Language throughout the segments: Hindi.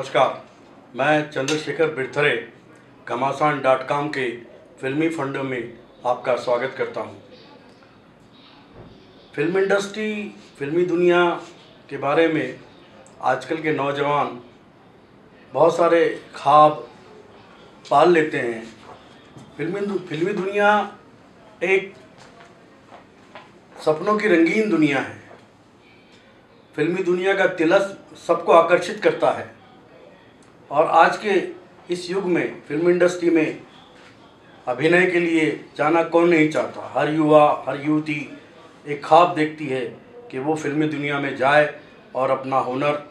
नमस्कार। मैं चंद्रशेखर बिरथरे घमासान डॉट कॉम के फिल्मी फंडों में आपका स्वागत करता हूँ। फ़िल्म इंडस्ट्री, फिल्मी दुनिया के बारे में आजकल के नौजवान बहुत सारे ख्वाब पाल लेते हैं। फिल्मी फिल्मी दुनिया एक सपनों की रंगीन दुनिया है। फिल्मी दुनिया का तिलस सबको आकर्षित करता है। और आज के इस युग में फ़िल्म इंडस्ट्री में अभिनय के लिए जाना कौन नहीं चाहता? हर युवा, हर युवती एक ख्वाब देखती है कि वो फिल्मी दुनिया में जाए और अपना हुनर,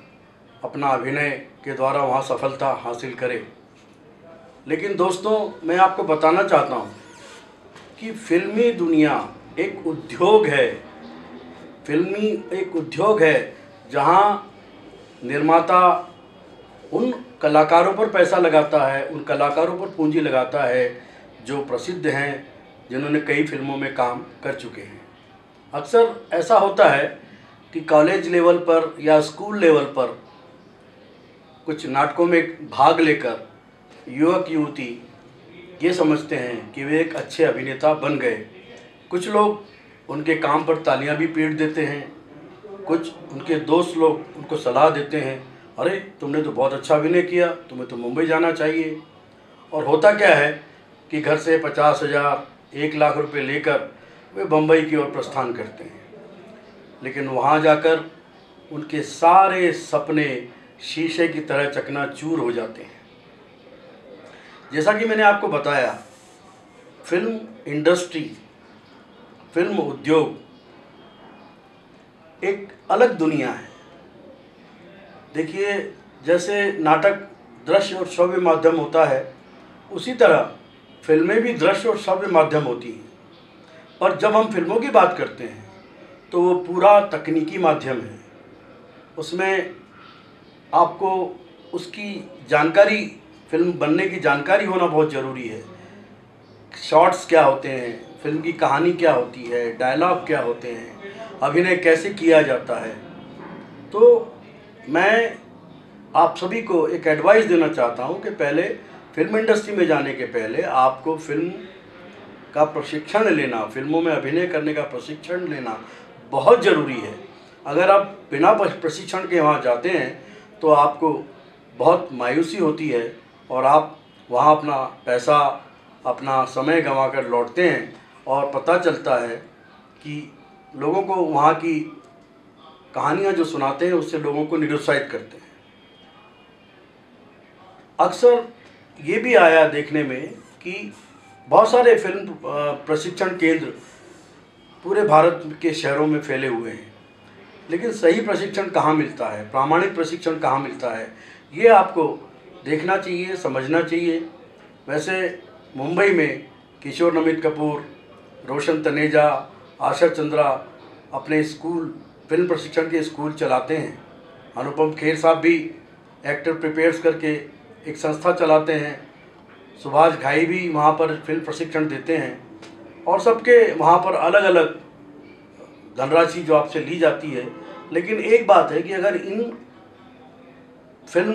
अपना अभिनय के द्वारा वहाँ सफलता हासिल करे। लेकिन दोस्तों, मैं आपको बताना चाहता हूँ कि फिल्मी दुनिया एक उद्योग है। फिल्मी एक उद्योग है जहाँ निर्माता उन कलाकारों पर पैसा लगाता है, उन कलाकारों पर पूंजी लगाता है, जो प्रसिद्ध हैं, जिन्होंने कई फ़िल्मों में काम कर चुके हैं। अक्सर ऐसा होता है कि कॉलेज लेवल पर या स्कूल लेवल पर कुछ नाटकों में भाग लेकर युवक, युवती ये समझते हैं कि वे एक अच्छे अभिनेता बन गए। कुछ लोग उनके काम पर तालियाँ भी पीट देते हैं, कुछ उनके दोस्त लोग उनको सलाह देते हैं अरे, तुमने तो बहुत अच्छा अभिनय किया, तुम्हें तो मुंबई जाना चाहिए। और होता क्या है कि घर से पचास हज़ार, एक लाख रुपए लेकर वे बम्बई की ओर प्रस्थान करते हैं। लेकिन वहाँ जाकर उनके सारे सपने शीशे की तरह चकनाचूर हो जाते हैं। जैसा कि मैंने आपको बताया, फ़िल्म इंडस्ट्री, फ़िल्म उद्योग एक अलग दुनिया है। देखिए, जैसे नाटक दृश्य और श्रव्य माध्यम होता है, उसी तरह फ़िल्में भी दृश्य और श्रव्य माध्यम होती हैं। और जब हम फ़िल्मों की बात करते हैं तो वो पूरा तकनीकी माध्यम है। उसमें आपको उसकी जानकारी, फ़िल्म बनने की जानकारी होना बहुत ज़रूरी है। शॉट्स क्या होते हैं, फ़िल्म की कहानी क्या होती है, डायलॉग क्या होते हैं, अभिनय कैसे किया जाता है तो मैं आप सभी को एक एडवाइस देना चाहता हूँ कि पहले फ़िल्म इंडस्ट्री में जाने के पहले आपको फ़िल्म का प्रशिक्षण लेना फ़िल्मों में अभिनय करने का प्रशिक्षण लेना बहुत ज़रूरी है। अगर आप बिना प्रशिक्षण के वहाँ जाते हैं तो आपको बहुत मायूसी होती है और आप वहाँ अपना पैसा, अपना समय गंवा कर लौटते हैं और पता चलता है कि लोगों को वहाँ की कहानियाँ जो सुनाते हैं, उससे लोगों को निरुत्साहित करते हैं। अक्सर ये भी आया देखने में कि बहुत सारे फ़िल्म प्रशिक्षण केंद्र पूरे भारत के शहरों में फैले हुए हैं। लेकिन सही प्रशिक्षण कहाँ मिलता है? प्रामाणिक प्रशिक्षण कहाँ मिलता है? ये आपको देखना चाहिए, समझना चाहिए। वैसे मुंबई में किशोर नमित कपूर, रोशन तनेजा, आशा चंद्रा अपने स्कूल फ़िल्म प्रशिक्षण के स्कूल चलाते हैं। अनुपम खेर साहब भी एक्टर प्रिपेयर्स करके एक संस्था चलाते हैं। सुभाष घाई भी वहाँ पर फ़िल्म प्रशिक्षण देते हैं। और सबके वहाँ पर अलग अलग धनराशि जो आपसे ली जाती है। लेकिन एक बात है कि अगर इन फ़िल्म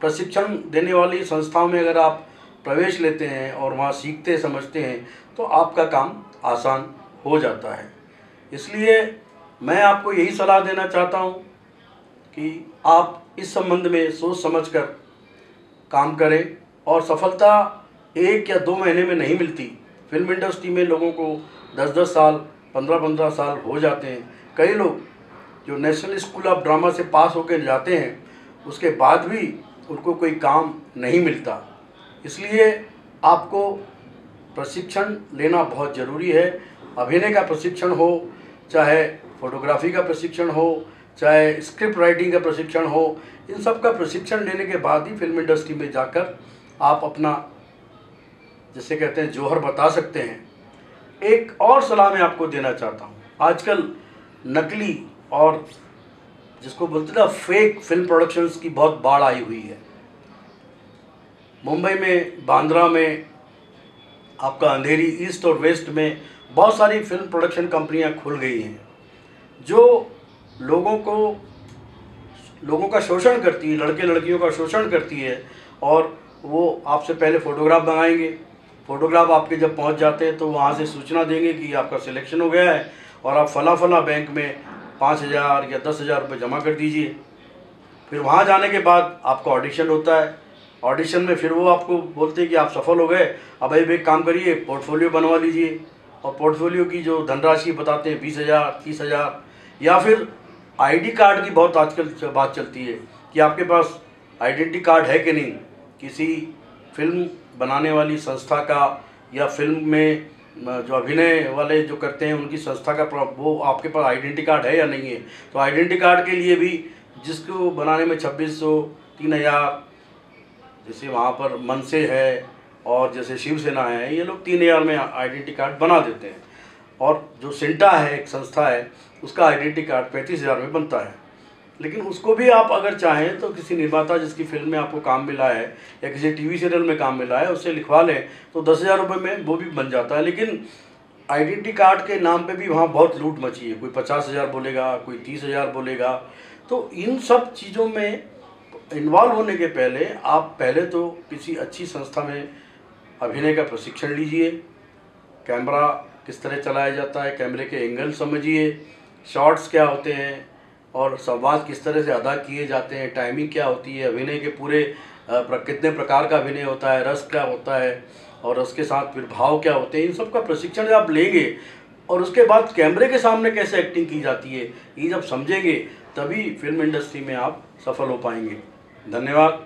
प्रशिक्षण देने वाली संस्थाओं में अगर आप प्रवेश लेते हैं और वहाँ सीखते, समझते हैं तो आपका काम आसान हो जाता है। इसलिए मैं आपको यही सलाह देना चाहता हूँ कि आप इस संबंध में सोच समझकर काम करें और सफलता एक या दो महीने में नहीं मिलती। फ़िल्म इंडस्ट्री में लोगों को दस दस साल पंद्रह पंद्रह साल हो जाते हैं। कई लोग जो नेशनल स्कूल ऑफ़ ड्रामा से पास होकर जाते हैं, उसके बाद भी उनको कोई काम नहीं मिलता। इसलिए आपको प्रशिक्षण लेना बहुत ज़रूरी है। अभिनय का प्रशिक्षण हो, चाहे फोटोग्राफी का प्रशिक्षण हो, चाहे स्क्रिप्ट राइटिंग का प्रशिक्षण हो, इन सब का प्रशिक्षण लेने के बाद ही फ़िल्म इंडस्ट्री में जाकर आप अपना, जिसे कहते हैं, जोहर बता सकते हैं। एक और सलाह मैं आपको देना चाहता हूँ। आजकल नकली और जिसको बोलते ना फेक फ़िल्म प्रोडक्शंस की बहुत बाढ़ आई हुई है। मुंबई में, बांद्रा में, आपका अंधेरी ईस्ट और वेस्ट में बहुत सारी फ़िल्म प्रोडक्शन कंपनियाँ खुल गई हैं। जो लोगों को, लोगों का शोषण करती है, लड़के लड़कियों का शोषण करती है, और वो आपसे पहले फ़ोटोग्राफ मंगाएँगे। फ़ोटोग्राफ आपके जब पहुँच जाते हैं तो वहाँ से सूचना देंगे कि आपका सिलेक्शन हो गया है, और आप फला फला बैंक में पाँच हज़ार या दस हज़ार रुपये जमा कर दीजिए। फिर वहाँ जाने के बाद आपका ऑडिशन होता है। ऑडिशन में फिर वो आपको बोलते हैं कि आप सफल हो गए। अब अभी एक काम करिए, पोर्टफोलियो बनवा लीजिए। और पोर्टफोलियो की जो धनराशि बताते हैं, बीस हज़ार, तीस हज़ार, या फिर आईडी कार्ड की बहुत आजकल बात चलती है कि आपके पास आइडेंटिटी कार्ड है कि नहीं? किसी फ़िल्म बनाने वाली संस्था का या फ़िल्म में जो अभिनय वाले जो करते हैं, उनकी संस्था का वो आपके पास आइडेंटिटी कार्ड है या नहीं है? तो आइडेंटिटी कार्ड के लिए भी जिसको बनाने में छब्बीस सौ तीन हज़ार, जैसे वहाँ पर मनसे है और जैसे शिवसेना है, ये लोग तीन हज़ार में आइडेंटिटी कार्ड बना देते हैं। और जो सिंटा है, एक संस्था है, उसका आइडेंटिटी कार्ड पैंतीस हज़ार में बनता है। लेकिन उसको भी आप अगर चाहें तो किसी निर्माता जिसकी फ़िल्म में आपको काम मिला है, या किसी टीवी सीरियल में काम मिला है उससे लिखवा लें तो दस हज़ार रुपये में वो भी बन जाता है। लेकिन आइडेंटिटी कार्ड के नाम पे भी वहाँ बहुत लूट मची है। कोई पचास हज़ार बोलेगा, कोई तीस हज़ार बोलेगा। तो इन सब चीज़ों में इन्वॉल्व होने के पहले, आप पहले तो किसी अच्छी संस्था में अभिनय का प्रशिक्षण लीजिए। कैमरा किस तरह चलाया जाता है, कैमरे के एंगल समझिए, शॉट्स क्या होते हैं और संवाद किस तरह से अदा किए जाते हैं, टाइमिंग क्या होती है, अभिनय के पूरे कितने प्रकार का अभिनय होता है, रस क्या होता है और उसके साथ फिर भाव क्या होते हैं, इन सब का प्रशिक्षण आप लेंगे और उसके बाद कैमरे के सामने कैसे एक्टिंग की जाती है, ये जब समझेंगे, तभी फ़िल्म इंडस्ट्री में आप सफल हो पाएँगे। धन्यवाद।